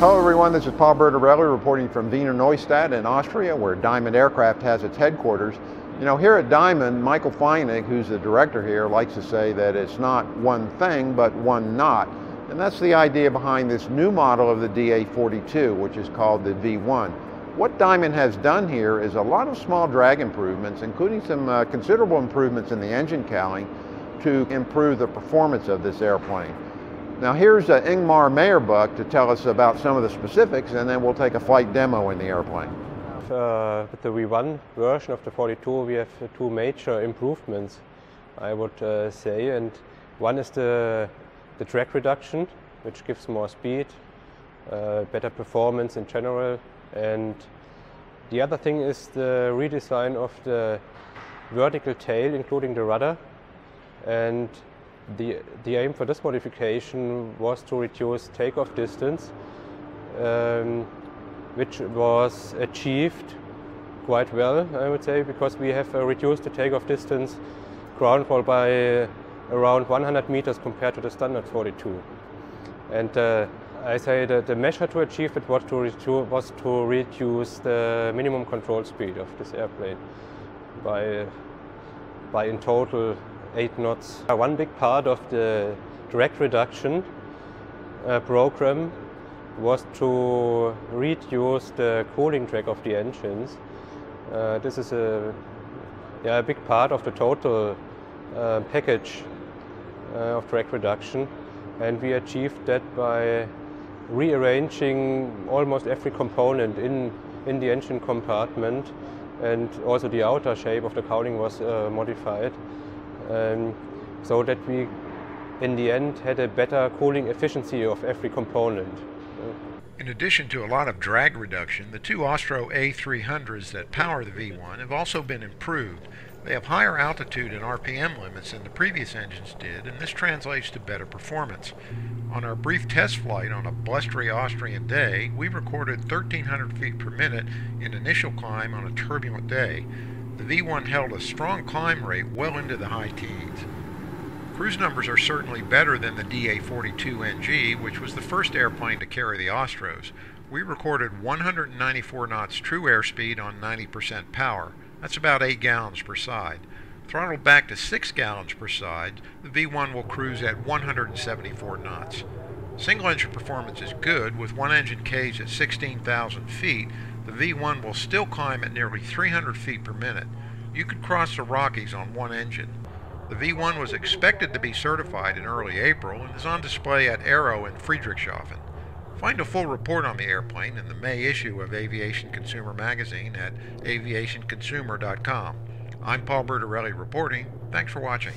Hello everyone, this is Paul Bertorelli reporting from Wiener Neustadt in Austria where Diamond Aircraft has its headquarters. You know, here at Diamond, Michael Feinig, who's the director here, likes to say that it's not one thing, but one knot. And that's the idea behind this new model of the DA42, which is called the V1. What Diamond has done here is a lot of small drag improvements, including some uh, considerable improvements in the engine cowling to improve the performance of this airplane. Now here's uh, Ingmar Mayerbuch to tell us about some of the specifics and then we'll take a flight demo in the airplane. Uh, with the V1 version of the 42 we have two major improvements I would uh, say. And one is the, the drag reduction which gives more speed, uh, better performance in general. And the other thing is the redesign of the vertical tail including the rudder. And the, the aim for this modification was to reduce takeoff distance, um, which was achieved quite well, I would say, because we have uh, reduced the takeoff distance ground fall by uh, around 100 meters compared to the standard 42. And uh, I say that the measure to achieve it was to, was to reduce the minimum control speed of this airplane by, by in total eight knots. Uh, one big part of the drag reduction uh, program was to reduce the cooling drag of the engines. Uh, this is a, yeah, a big part of the total uh, package uh, of drag reduction and we achieved that by rearranging almost every component in, in the engine compartment and also the outer shape of the cowling was uh, modified um, so that we in the end had a better cooling efficiency of every component. In addition to a lot of drag reduction, the two Austro A300s that power the V1 have also been improved. They have higher altitude and RPM limits than the previous engines did, and this translates to better performance. On our brief test flight on a blustery Austrian day, we recorded 1,300 feet per minute in initial climb on a turbulent day. The V1 held a strong climb rate well into the high teens. Cruise numbers are certainly better than the DA-42NG, which was the first airplane to carry the Austros. We recorded 194 knots true airspeed on 90% power. That's about 8 gallons per side. Throttled back to 6 gallons per side, the V1 will cruise at 174 knots. Single engine performance is good, with one engine cage at 16,000 feet, the V1 will still climb at nearly 300 feet per minute. You could cross the Rockies on one engine. The V1 was expected to be certified in early April and is on display at Aero in Friedrichshafen. Find a full report on the airplane in the May issue of Aviation Consumer Magazine at aviationconsumer.com. I'm Paul Bertorelli reporting. Thanks for watching.